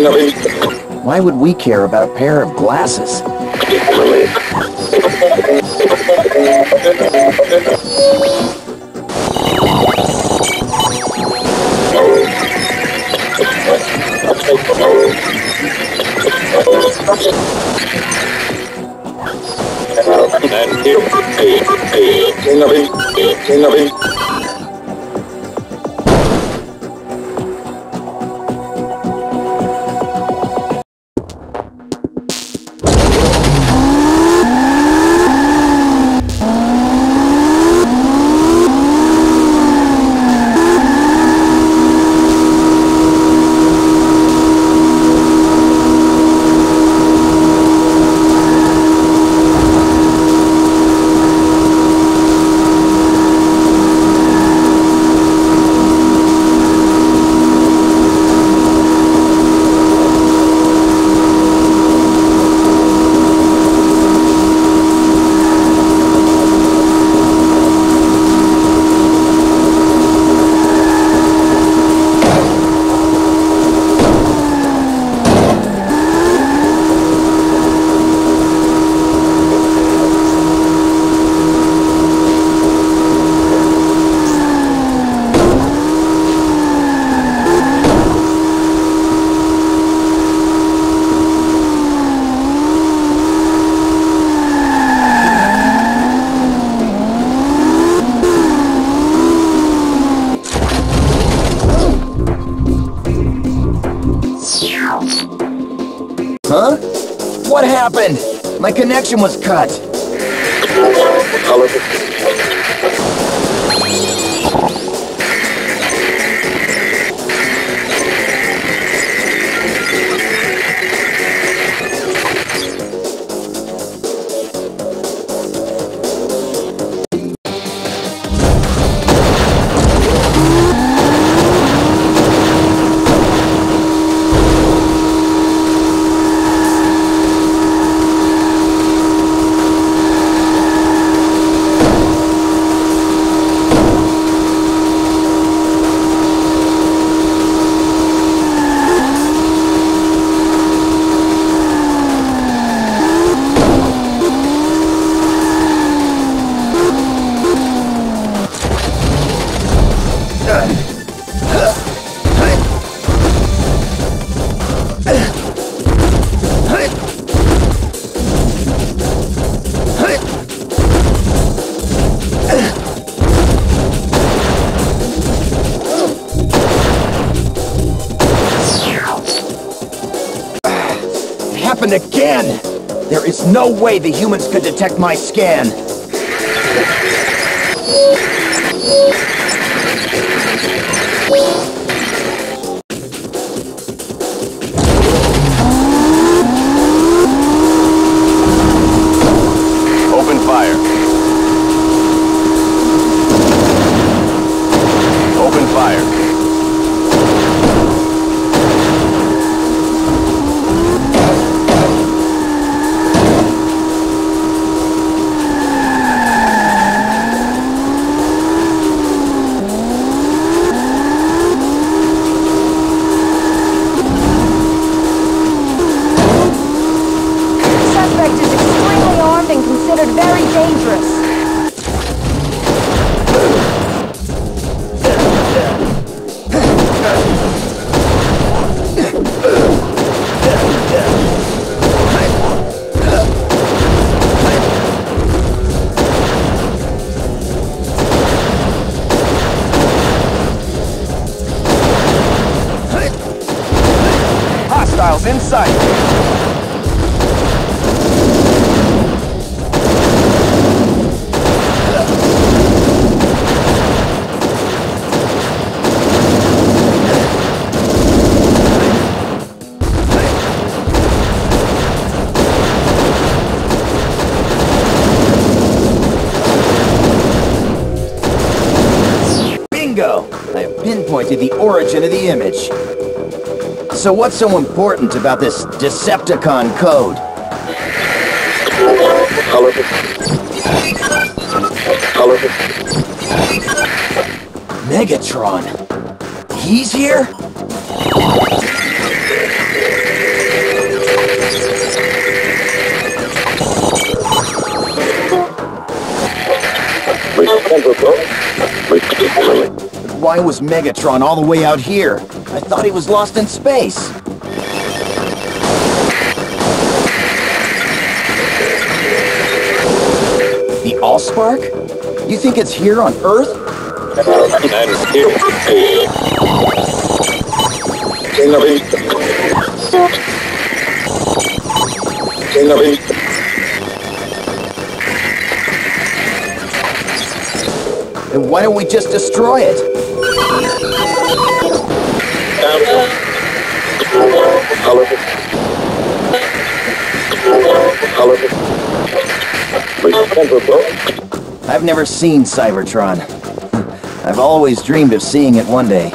Why would we care about a pair of glasses? What happened? My connection was cut. There is no way the humans could detect my scan. Hostiles in sight. Bingo! I have pinpointed the origin of the image. So what's so important about this Decepticon code? Megatron. He's here? Why was Megatron all the way out here? I thought he was lost in space. The Allspark? You think it's here on Earth? Then why don't we just destroy it? I've never seen Cybertron. I've always dreamed of seeing it one day.